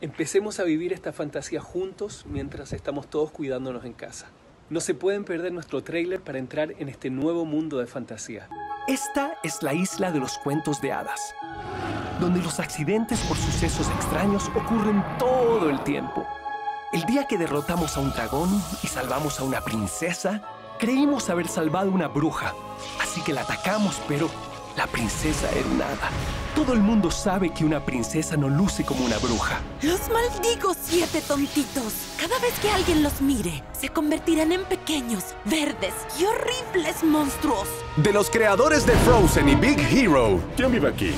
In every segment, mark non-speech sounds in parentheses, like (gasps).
Empecemos a vivir esta fantasía juntos mientras estamos todos cuidándonos en casa. No se pueden perder nuestro tráiler para entrar en este nuevo mundo de fantasía. Esta es la isla de los cuentos de hadas, donde los accidentes por sucesos extraños ocurren todo el tiempo. El día que derrotamos a un dragón y salvamos a una princesa, creímos haber salvado una bruja, así que la atacamos, pero la princesa era nada. Todo el mundo sabe que una princesa no luce como una bruja. Los maldigo siete tontitos. Cada vez que alguien los mire, se convertirán en pequeños, verdes y horribles monstruos. De los creadores de Frozen y Big Hero. ¿Quién vive aquí?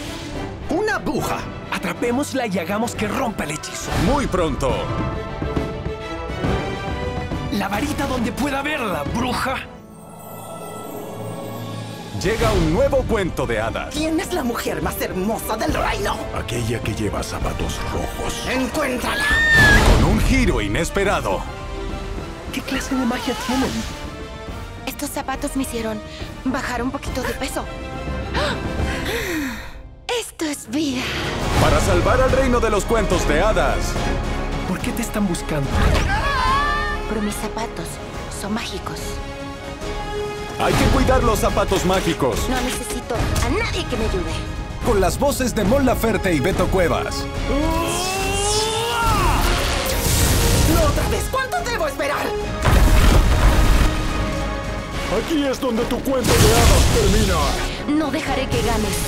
¡Una bruja! Atrapémosla y hagamos que rompa el hechizo. Muy pronto. La varita donde pueda verla, bruja. Llega un nuevo cuento de hadas. ¿Quién es la mujer más hermosa del reino? Aquella que lleva zapatos rojos. ¡Encuéntrala! Con un giro inesperado. ¿Qué clase de magia tienen? Estos zapatos me hicieron bajar un poquito de peso. (gasps) Esto es vida. Para salvar al reino de los cuentos de hadas. ¿Por qué te están buscando? Pero mis zapatos son mágicos. Hay que cuidar los zapatos mágicos. No necesito a nadie que me ayude. Con las voces de Mon Laferte y Beto Cuevas. ¡No otra vez! ¿Cuánto debo esperar? Aquí es donde tu cuento de hadas termina. No dejaré que ganes.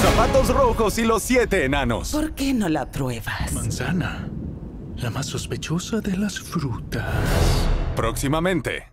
Zapatos rojos y los siete enanos. ¿Por qué no la pruebas? Manzana. La más sospechosa de las frutas. Próximamente.